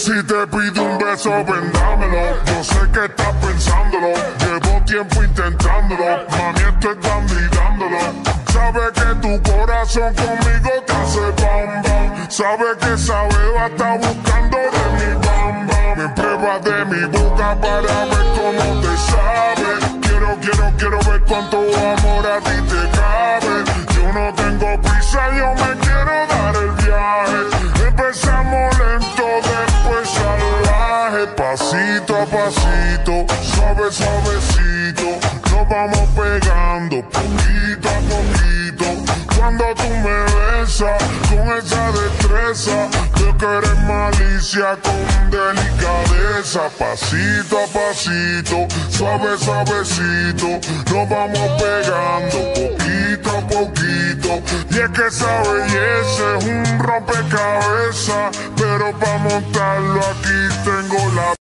Si te pido un beso, vendámelo. Yo sé que estás pensándolo. Llevo tiempo intentándolo. Mami, estoy dando y dándolo. Sabe que tu corazón conmigo te hace bam bam. Sabe que esa beba está buscando de mi bam. Me prueba de mi boca para ver cómo te sabe. Quiero, quiero, quiero ver cuánto amor a ti te cabe. Yo no tengo prisa, yo me quiero dar Pasito a pasito, suave, suavecito. Nos vamos pegando poquito a poquito. Cuando tú me besas con esa destreza, yo que eres malicia con delicadeza. Pasito a pasito, suave, suavecito. Nos vamos pegando poquito a poquito. Y es que esa belleza es un rompecabezas, montarlo aquí tengo la